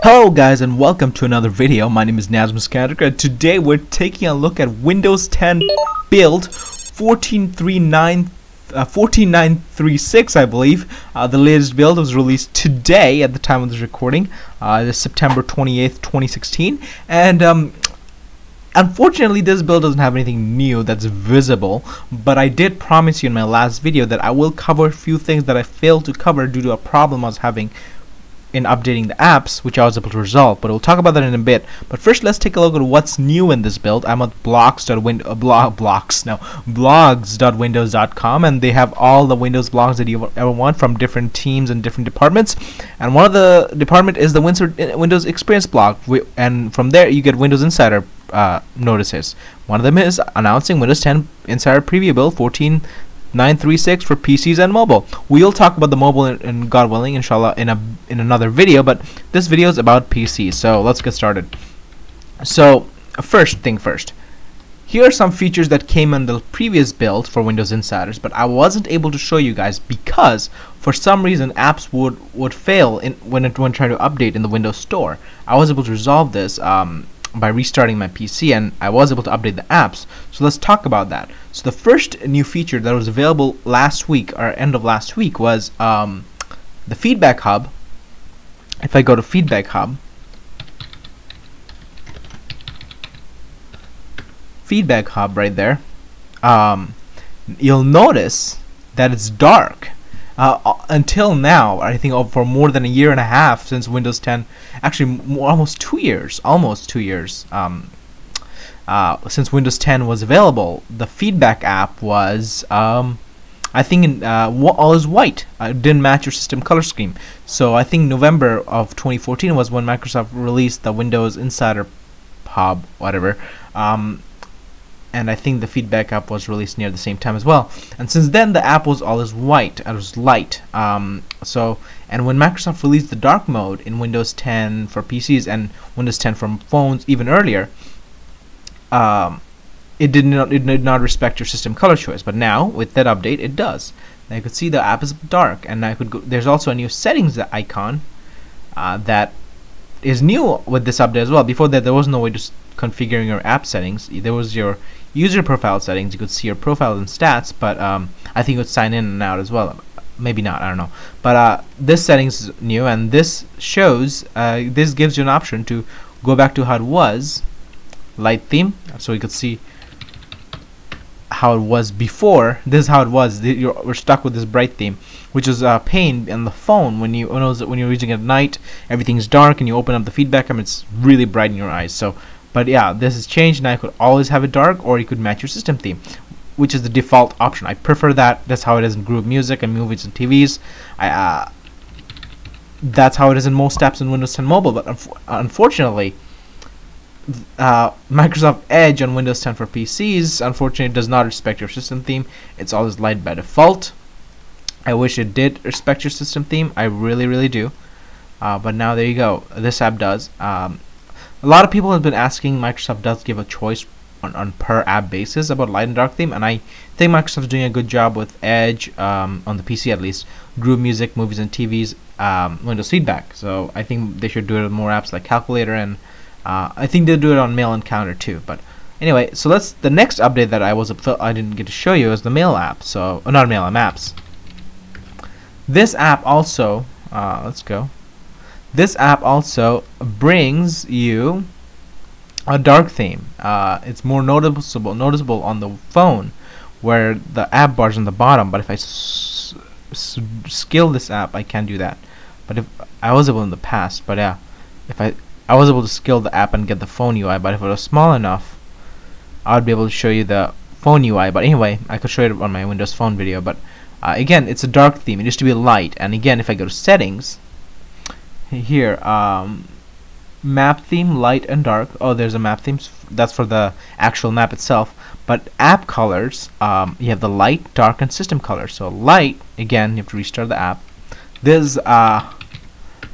Hello guys and welcome to another video. My name is Nazmus Kandak and today we're taking a look at Windows 10 build 1439 uh, 14936 I believe. Uh, the latest build was released today at the time of this recording. Uh, this September 28th 2016 and um, Unfortunately, this build doesn't have anything new that's visible, but I did promise you in my last video that I will cover a few things that I failed to cover due to a problem I was having in updating the apps, which I was able to resolve. But we'll talk about that in a bit. But first, let's take a look at what's new in this build. I'm at blocks.win uh, blog blocks now blogs.windows.com, and they have all the Windows blogs that you ever want from different teams and different departments. And one of the department is the Windows Experience blog, and from there you get Windows Insider uh, notices. One of them is announcing Windows 10 Insider Preview Build 14.936 for PCs and mobile. We'll talk about the mobile and, God willing, inshallah, in a in another video. But this video is about PCs, so let's get started. So first thing first. Here are some features that came in the previous build for Windows Insiders, but I wasn't able to show you guys because for some reason apps would would fail in, when it when trying to update in the Windows Store. I was able to resolve this um, by restarting my PC and I was able to update the apps. So let's talk about that. So the first new feature that was available last week or end of last week was um, the Feedback Hub. If I go to Feedback Hub, Feedback Hub right there, um, you'll notice that it's dark uh, uh, until now, I think for more than a year and a half since Windows 10, actually more, almost two years, almost two years um, uh, since Windows 10 was available, the feedback app was, um, I think, in, uh, all is white. Uh, it didn't match your system color scheme. So I think November of 2014 was when Microsoft released the Windows Insider Hub, whatever. Um, and I think the feedback app was released near the same time as well. And since then, the app was always white, it was light. Um, so, and when Microsoft released the dark mode in Windows 10 for PCs and Windows 10 for phones even earlier, um, it did not it did not respect your system color choice. But now with that update, it does. Now you could see the app is dark, and I could go. There's also a new settings icon uh, that is new with this update as well. Before that, there was no way to configuring your app settings. There was your user profile settings, you could see your profile and stats, but um, I think you would sign in and out as well. Maybe not, I don't know. But uh, this settings is new, and this shows, uh, this gives you an option to go back to how it was, light theme, so you could see how it was before. This is how it was. You're, we're stuck with this bright theme, which is a pain in the phone when you when you're using it at night. Everything's dark, and you open up the feedback, and it's really bright in your eyes. So but yeah, this has changed now. You could always have it dark or you could match your system theme, which is the default option. I prefer that. That's how it is in Groove Music and movies and TVs. I, uh, that's how it is in most apps in Windows 10 Mobile. But unf unfortunately, uh, Microsoft Edge on Windows 10 for PCs unfortunately does not respect your system theme. It's always light by default. I wish it did respect your system theme. I really, really do. Uh, but now there you go. This app does. Um, a lot of people have been asking Microsoft does give a choice on, on per app basis about light and dark theme and I think Microsoft's doing a good job with Edge um, on the PC at least Groove Music, Movies and TVs, um, Windows Feedback so I think they should do it on more apps like Calculator and uh, I think they'll do it on Mail and Calendar too but anyway so let's the next update that I was I didn't get to show you is the Mail app so oh, not Mail Maps this app also uh, let's go. This app also brings you a dark theme. Uh, it's more noticeable noticeable on the phone where the app bar is on the bottom but if I scale this app I can't do that. But if I was able in the past but yeah if I I was able to scale the app and get the phone UI but if it was small enough I would be able to show you the phone UI but anyway I could show it on my Windows Phone video but uh, again it's a dark theme. It used to be light. And again if I go to settings here um, map theme light and dark. Oh there's a map theme. That's for the actual map itself. But app colors um, you have the light dark and system color so light again you have to restart the app. This is uh,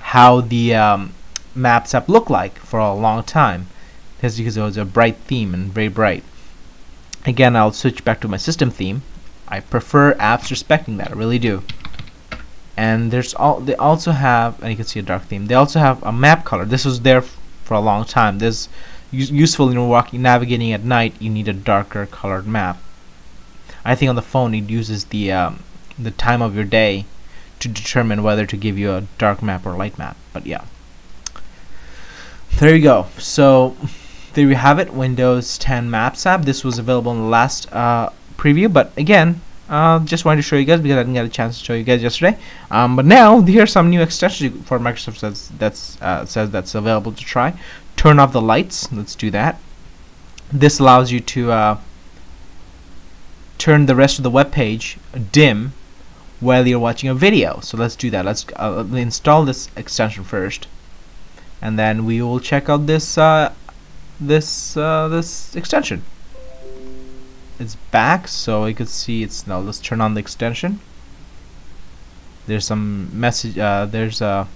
how the um, maps app look like for a long time. This because it was a bright theme and very bright. Again I'll switch back to my system theme I prefer apps respecting that I really do. And there's all they also have and you can see a dark theme they also have a map color. This was there for a long time. This useful you're walking navigating at night you need a darker colored map. I think on the phone it uses the um, the time of your day to determine whether to give you a dark map or light map but yeah. There you go. So there you have it Windows 10 Maps app. This was available in the last uh, preview but again uh, just wanted to show you guys because I didn't get a chance to show you guys yesterday. Um, but now here's some new extensions for Microsoft says that's uh, says that's available to try. Turn off the lights. Let's do that. This allows you to uh, turn the rest of the web page dim while you're watching a video. So let's do that. Let's uh, install this extension first, and then we will check out this uh, this uh, this extension it's back so you could see it's now let's turn on the extension. There's some message uh, there's uh,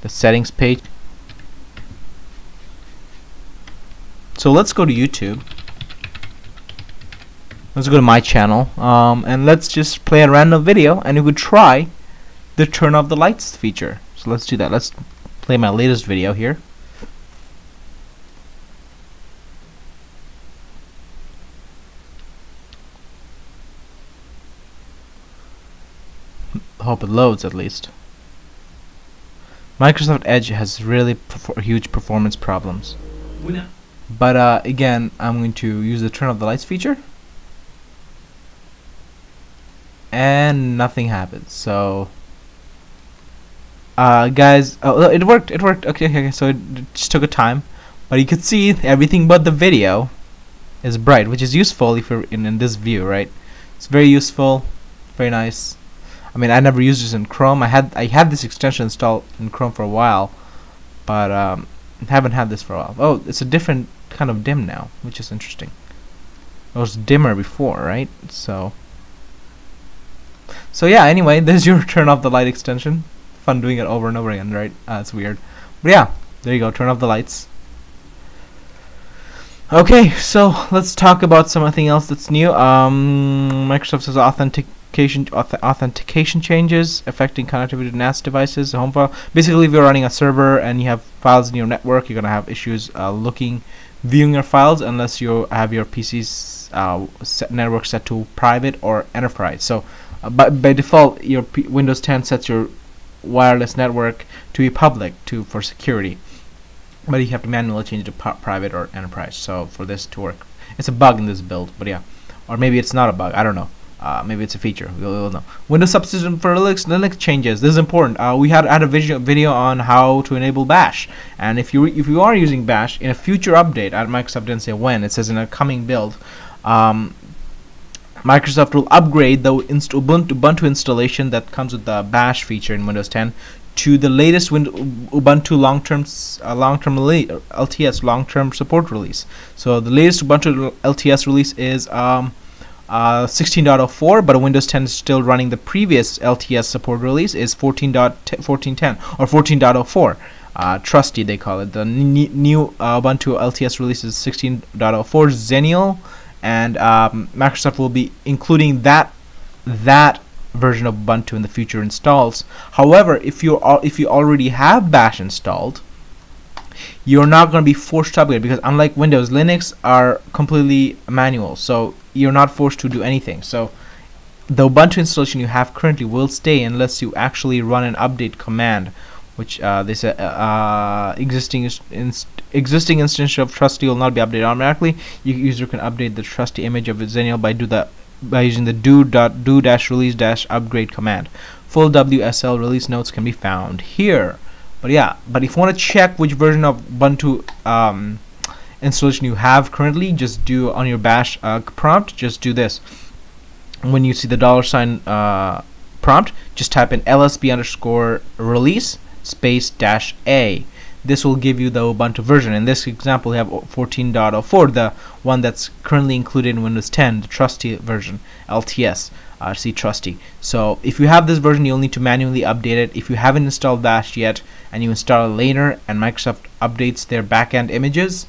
the settings page. So let's go to YouTube. Let's go to my channel um, and let's just play a random video and you could try the turn off the lights feature. So let's do that. Let's play my latest video here hope it loads at least. Microsoft Edge has really perfor huge performance problems. But uh, again, I'm going to use the turn off the lights feature. And nothing happens. So, uh, guys, oh, it worked. It worked. Okay, okay. So it just took a time, but you could see everything but the video is bright, which is useful if you're in, in this view, right? It's very useful, very nice. I mean, I never used this in Chrome. I had I had this extension installed in Chrome for a while, but um, haven't had this for a while. Oh, it's a different kind of dim now, which is interesting. It was dimmer before, right? So, so yeah. Anyway, there's your turn off the light extension. Fun doing it over and over again, right? Uh, it's weird, but yeah. There you go. Turn off the lights. Okay, so let's talk about something else that's new. Um, Microsoft says authentic authentication authentication changes affecting connectivity to NAS devices, home file. Basically, if you're running a server and you have files in your network, you're gonna have issues uh, looking, viewing your files unless you have your PC's uh, set network set to private or enterprise. So, uh, by, by default, your P Windows 10 sets your wireless network to be public to for security, but you have to manually change it to private or enterprise. So for this to work, it's a bug in this build, but yeah, or maybe it's not a bug. I don't know. Uh, maybe it's a feature. We'll, we'll, know. Windows subsystem for Linux, Linux changes. This is important. Uh, we had had a video video on how to enable Bash, and if you if you are using Bash in a future update, at Microsoft didn't say when. It says in a coming build. Um, Microsoft will upgrade the inst Ubuntu, Ubuntu installation that comes with the Bash feature in Windows 10 to the latest Win Ubuntu long-term uh, long-term LTS long-term support release. So the latest Ubuntu LTS release is um, uh, 16.04 but Windows 10 is still running the previous LTS support release is 14.1410 or 14.04 uh, trusty they call it. The new uh, Ubuntu LTS release is 16.04 Xenial and um, Microsoft will be including that that version of Ubuntu in the future installs. However if you if you already have bash installed you're not going to be forced to upgrade because unlike Windows, Linux are completely manual. So you're not forced to do anything. So the Ubuntu installation you have currently will stay unless you actually run an update command, which uh, uh, uh, existing inst existing instance of Trusty will not be updated automatically. Your user can update the Trusty image of Xenial by do the by using the do dot do dash release dash upgrade command. Full WSL release notes can be found here. But yeah, but if you want to check which version of Ubuntu um, installation you have currently, just do on your bash uh, prompt, just do this. When you see the dollar sign uh, prompt, just type in lsb underscore release space dash a. This will give you the Ubuntu version. In this example, we have 14.04, the one that's currently included in Windows 10, the trusty version, LTS uh, C Trusty. So if you have this version, you'll need to manually update it. If you haven't installed Bash yet and you install later and Microsoft updates their backend images,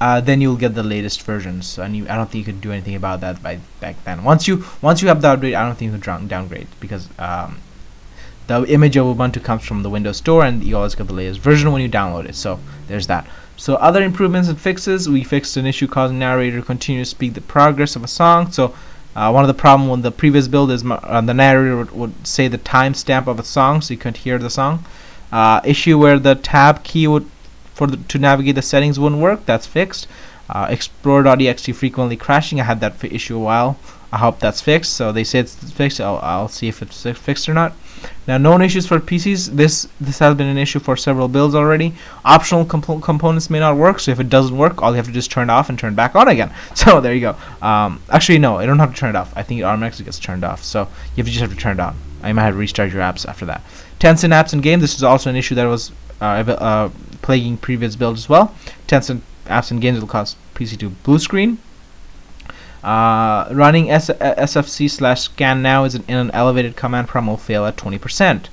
uh, then you'll get the latest versions. And you, I don't think you could do anything about that by back then. Once you once you have the update, I don't think you can downgrade because um, the image of Ubuntu comes from the Windows Store, and you always get the latest version when you download it. So there's that. So other improvements and fixes, we fixed an issue causing narrator to continue to speak the progress of a song. So uh, one of the problem with the previous build is uh, the narrator would, would say the timestamp of a song, so you couldn't hear the song. Uh, issue where the tab key would for the, to navigate the settings wouldn't work. That's fixed. Uh, Explorer.exe frequently crashing. I had that issue a while. I hope that's fixed. So they say it's fixed. I'll, I'll see if it's fixed or not. Now, known issues for PCs. This this has been an issue for several builds already. Optional comp components may not work. So if it doesn't work, all you have to do is turn it off and turn it back on again. So there you go. Um, actually, no, I don't have to turn it off. I think it automatically gets turned off. So you just have to turn it on. I might have to restart your apps after that. Tencent apps in game. This is also an issue that was uh, uh, plaguing previous builds as well. Tencent apps and games will cause PC to blue screen. Uh, running S SFC slash scan now is an, in an elevated command prompt will fail at 20%.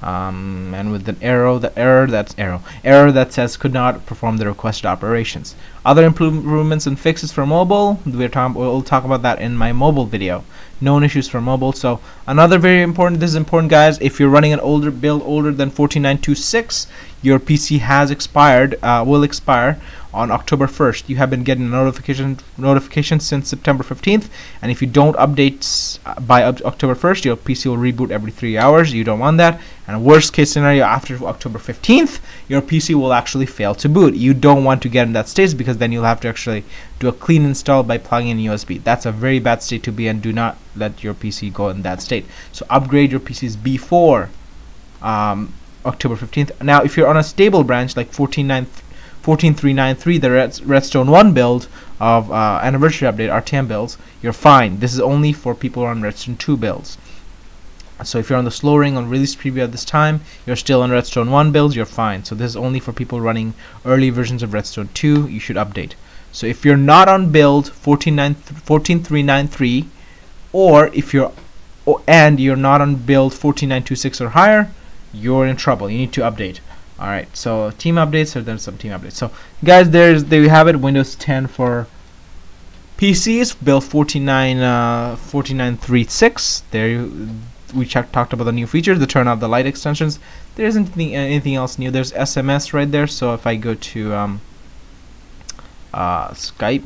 Um, and with an arrow, the error that's arrow error that says could not perform the requested operations. Other improvements and fixes for mobile. We're talking, we'll talk about that in my mobile video. Known issues for mobile. So another very important. This is important, guys. If you're running an older build older than 14926, your PC has expired. Uh, will expire on October 1st. You have been getting notification notification since September 15th, and if you don't update by October 1st, your PC will reboot every three hours. You don't want that. And worst case scenario, after October 15th, your PC will actually fail to boot. You don't want to get in that state because then you'll have to actually do a clean install by plugging in USB. That's a very bad state to be in. Do not let your PC go in that state. So upgrade your PCs before um, October 15th. Now, if you're on a stable branch like 14.9 14393, the Redstone 1 build of uh, anniversary update RTM builds, you're fine. This is only for people who are on Redstone 2 builds. So if you're on the slow ring on release preview at this time, you're still on Redstone 1 builds, you're fine. So this is only for people running early versions of Redstone 2, you should update. So if you're not on build 14393 or if you're and you're not on build 14926 or higher, you're in trouble. You need to update all right so team updates or then some team updates so guys there's there you have it windows 10 for PCs build 49 uh, 4936 there you, we checked, talked about the new features the turn off the light extensions. There isn't anything, anything else new. There's SMS right there so if I go to um, uh, Skype.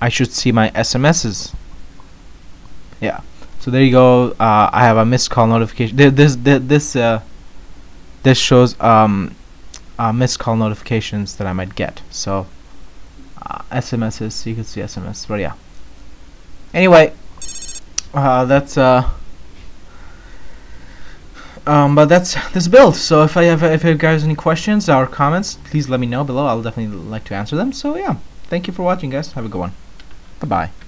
I should see my SMSs yeah. So there you go. Uh, I have a missed call notification. This this this uh, this shows um, uh, missed call notifications that I might get. So uh, SMSs you can see SMS but yeah. Anyway uh, that's uh um, but that's this build. So if I have if you guys any questions or comments please let me know below. I'll definitely like to answer them. So yeah thank you for watching guys. Have a good one. Bye bye